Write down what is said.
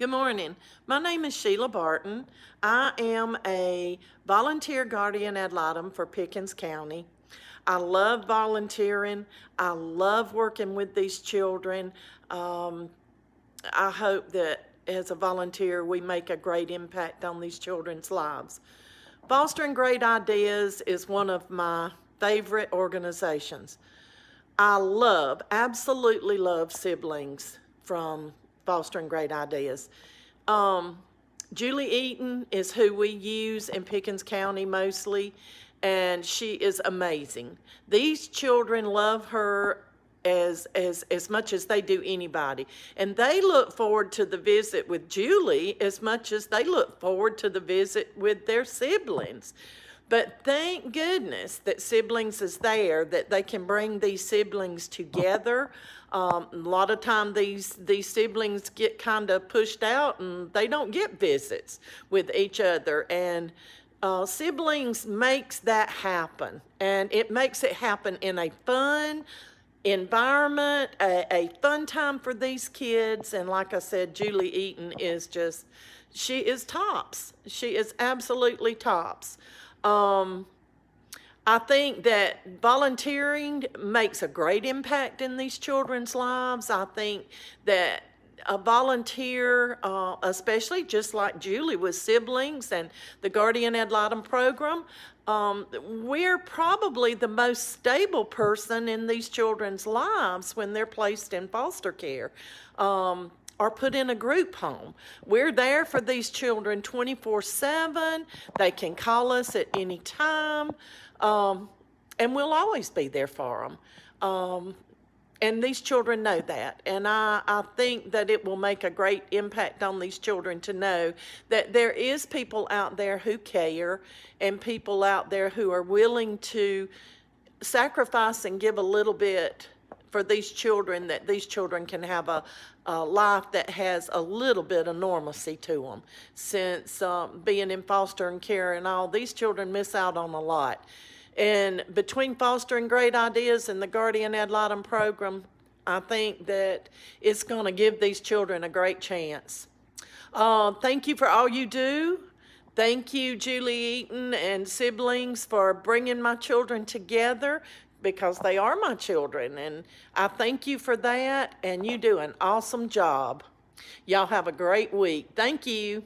Good morning. My name is Sheila Barton. I am a volunteer guardian ad litem for Pickens County. I love volunteering. I love working with these children. Um, I hope that as a volunteer, we make a great impact on these children's lives. Fostering Great Ideas is one of my favorite organizations. I love, absolutely love Sib-Link from Fostering Great Ideas. Um, Julie Eaton is who we use in Pickens County mostly, and she is amazing. These children love her as as as much as they do anybody and they look forward to the visit with Julie as much as they look forward to the visit with their siblings but thank goodness that Sib-Link is there that they can bring these siblings together um, a lot of time these these siblings get kind of pushed out and they don't get visits with each other and uh, Sib-Link makes that happen and it makes it happen in a fun environment, a, a fun time for these kids. And like I said, Julie Eaton is just, she is tops. She is absolutely tops. Um, I think that volunteering makes a great impact in these children's lives. I think that a volunteer, uh, especially just like Julie with Sib-Link and the Guardian Ad Litem program, um, we're probably the most stable person in these children's lives when they're placed in foster care. Um, or put in a group home. We're there for these children 24 7. They can call us at any time, um, and we'll always be there for them. Um, and these children know that. And I, I think that it will make a great impact on these children to know that there is people out there who care and people out there who are willing to sacrifice and give a little bit for these children, that these children can have a, a life that has a little bit of normalcy to them. Since um, being in foster and care and all, these children miss out on a lot. And between fostering great ideas and the Guardian Ad Litem program, I think that it's going to give these children a great chance. Uh, thank you for all you do. Thank you, Julie Eaton and Sib-Link, for bringing my children together because they are my children. And I thank you for that, and you do an awesome job. Y'all have a great week. Thank you.